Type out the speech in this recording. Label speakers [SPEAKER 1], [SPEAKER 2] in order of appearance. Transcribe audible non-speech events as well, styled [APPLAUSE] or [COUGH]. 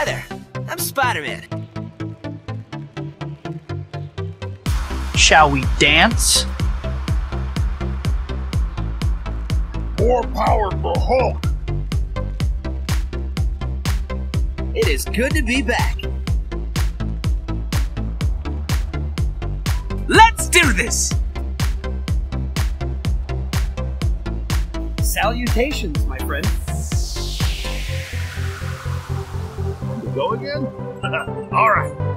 [SPEAKER 1] Hi there. I'm Spider-Man.
[SPEAKER 2] Shall we dance?
[SPEAKER 3] More power for Hulk!
[SPEAKER 1] It is good to be back. Let's do this!
[SPEAKER 4] Salutations, my friend.
[SPEAKER 3] Go again? [LAUGHS] Alright.